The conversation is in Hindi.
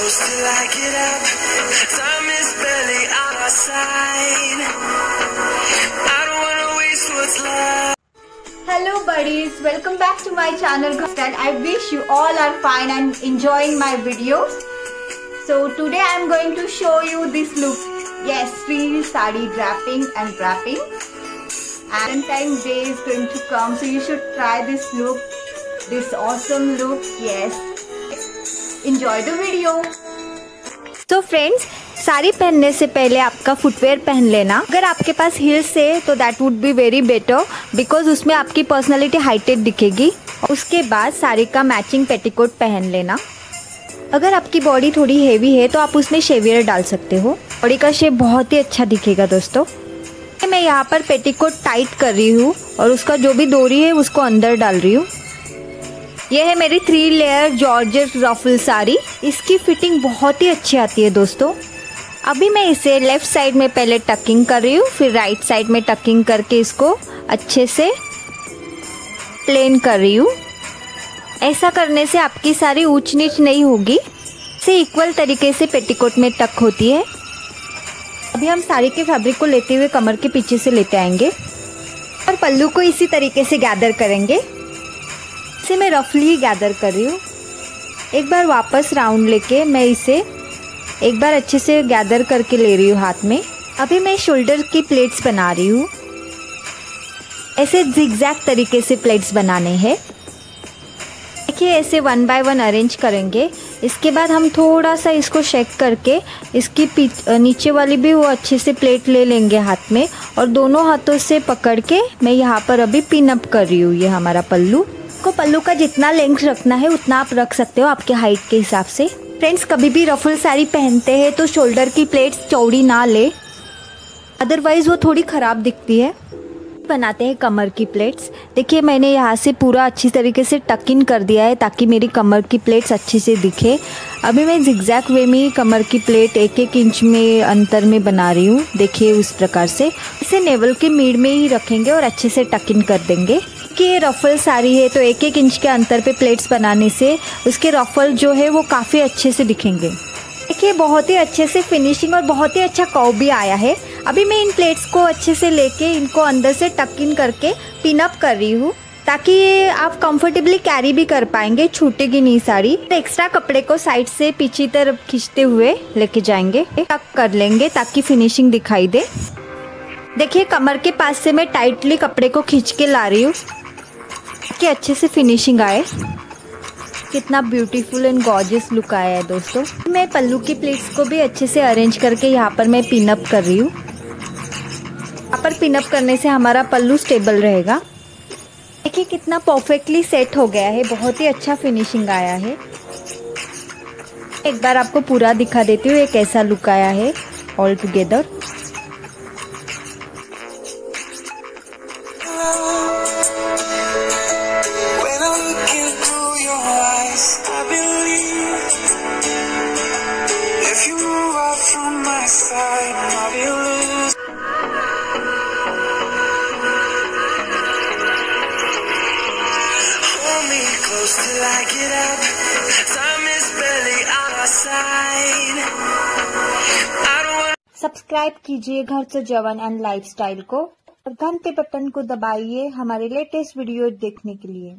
close till I get up. Time is barely on our side. I don't wanna waste what's left. Hello buddies, welcome back to my channel and I wish you all are fine and enjoying my videos. So today I am going to show you this look. Yes, free sari wrapping and wrapping. Valentine Day is going to come so you should try this look, this awesome look. Yes, enjoy the video तो फ्रेंड्स साड़ी पहनने से पहले आपका फुटवेयर पहन लेना। अगर आपके पास हील्स है तो that would be very better because उसमें आपकी पर्सनालिटी हाइटेड दिखेगी। उसके बाद साड़ी का मैचिंग पेटीकोट पहन लेना। अगर आपकी बॉडी थोड़ी हेवी है तो आप उसमें शेवियर डाल सकते हो। बॉडी का शेप बहुत ही अच्छा दिखेगा दोस्तों। मैं यहाँ पर पेटीकोट टाइट कर रही हूँ और उसका जो भी डोरी है, उसको अंदर डाल रही हूँ। यह है मेरी three layer georgette ruffle sari इसकी फिटिंग बहुत ही अच्छी आती है दोस्तों। अभी मैं इसे लेफ़्ट साइड में पहले टकिंग कर रही हूँ, फिर राइट साइड में टकिंग करके इसको अच्छे से प्लेन कर रही हूँ। ऐसा करने से आपकी साड़ी ऊंच नीच नहीं होगी। से इक्वल तरीके से पेटीकोट में टक होती है। अभी हम साड़ी के फैब्रिक को लेते हुए कमर के पीछे से लेते आएँगे और पल्लू को इसी तरीके से गैदर करेंगे। इसे मैं रफली गैदर कर रही हूँ। एक बार वापस राउंड लेके मैं इसे एक बार अच्छे से गैदर करके ले रही हूँ हाथ में। अभी मैं शोल्डर की प्लेट्स बना रही हूँ। ऐसे जिगजैग तरीके से प्लेट्स बनाने हैं। देखिए, ऐसे वन बाय वन अरेंज करेंगे। इसके बाद हम थोड़ा सा इसको शेक करके इसकी नीचे वाली भी वो अच्छे से प्लेट ले लेंगे हाथ में। और दोनों हाथों से पकड़ के मैं यहाँ पर अभी पिन अप कर रही हूँ, ये हमारा पल्लू। को पल्लू का जितना लेंथ रखना है, उतना आप रख सकते हो आपके हाइट के हिसाब से। फ्रेंड्स कभी भी रफल साड़ी पहनते हैं तो शोल्डर की प्लेट्स चौड़ी ना ले। अदरवाइज़ वो थोड़ी ख़राब दिखती है। बनाते हैं कमर की प्लेट्स देखिए, मैंने यहाँ से पूरा अच्छी तरीके से टक इन कर दिया है ताकि मेरी कमर की प्लेट्स अच्छे से दिखे। अभी मैं जिग्जैक वे में कमर की प्लेट एक एक इंच में, अंतर में बना रही हूँ। देखिए, उस प्रकार से। इसे नेवल के मीड में ही रखेंगे और अच्छे से टक इन कर देंगे। कि ये रफल साड़ी है तो एक एक इंच के अंतर पे प्लेट्स बनाने से उसके रफल जो है वो काफ़ी अच्छे से दिखेंगे। देखिए, बहुत ही अच्छे से फिनिशिंग और बहुत ही अच्छा कव भी आया है। अभी मैं इन प्लेट्स को अच्छे से लेके इनको अंदर से टक इन करके पिन अप कर रही हूँ, ताकि ये आप कंफर्टेबली कैरी भी कर पाएँगे, छूटेगी नहीं साड़ी। तो एक्स्ट्रा कपड़े को साइड से पीछे तरफ़ खींचते हुए लेके जाएँगे टक कर लेंगे, ताकि फिनिशिंग दिखाई दे। देखिए, कमर के पास से मैं टाइटली कपड़े को खींच के ला रही हूँ। ताकि अच्छे से फिनिशिंग आए? कितना ब्यूटीफुल एंड गॉर्जियस लुक आया है दोस्तों। मैं पल्लू की प्लेट्स को भी अच्छे से अरेंज करके यहाँ पर मैं पिनअप कर रही हूँ। यहाँ पर पिनअप करने से हमारा पल्लू स्टेबल रहेगा। देखिए कितना परफेक्टली सेट हो गया है, बहुत ही अच्छा फिनिशिंग आया है। एक बार आपको पूरा दिखा देती हूँ एक ऐसा लुक आया है all together till I get up. Time is barely on our side. Subscribe कीजिए घर से जवन एंड लाइफस्टाइल को और घंटे बटन को दबाइए हमारे लेटेस्ट वीडियो देखने के लिए